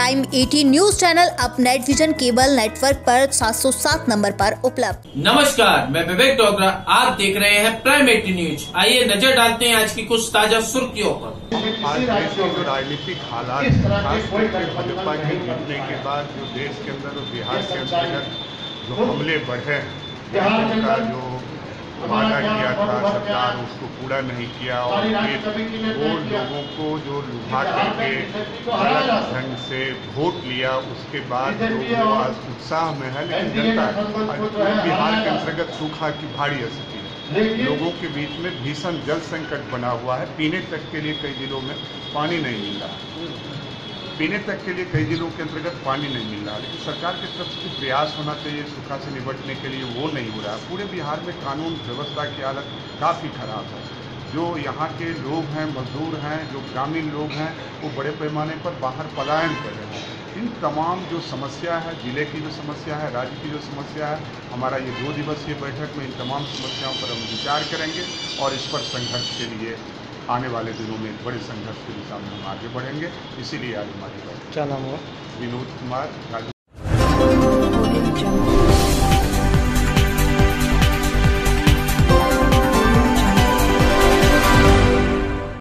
Eighty news channel अब Net Vision cable network पर 707 number पर उपलब्ध। नमस्कार मैं विवेक डोगरा आप देख रहे हैं प्राइम एटी न्यूज़ आइए नज़र डालते हैं आज की कुछ ताज़ा सुर्खियों पर। आज देश के जो राजनीतिक हालात खास करके भाजपा के जीतने के बाद जो देश के अंदर और बिहार के अंतर्गत जो हमले बढ़े हैं जो वादा किया था सरकार उसको पूरा नहीं किया और फिर वो लोगों को जो लुभा करके गलत ढंग से वोट लिया उसके बाद जो वो आज उत्साह में है लेकिन जनता बिहार के अंतर्गत सूखा की भारी स्थिति है। लोगों के बीच में भीषण जल संकट बना हुआ है पीने तक के लिए कई जिलों में पानी नहीं मिल रहा। पीने तक के लिए कई जिलों के अंतर्गत पानी नहीं मिल रहा, लेकिन सरकार की तरफ़ से प्रयास होना चाहिए सूखा से निपटने के लिए, वो नहीं हो रहा। पूरे बिहार में कानून व्यवस्था की हालत काफ़ी खराब है। जो यहाँ के लोग हैं, मजदूर हैं, जो ग्रामीण लोग हैं, वो बड़े पैमाने पर बाहर पलायन कर रहे हैं। इन तमाम जो समस्या है, ज़िले की जो समस्या है, राज्य की जो समस्या है, हमारा ये दो दिवसीय बैठक में इन तमाम समस्याओं पर हम विचार करेंगे और इस पर संघर्ष के लिए आने वाले दिनों में बड़े संघर्ष की दिशा में हम आगे बढ़ेंगे। इसीलिए आज हमारी क्या नाम हुआ? विनोद कुमार राजू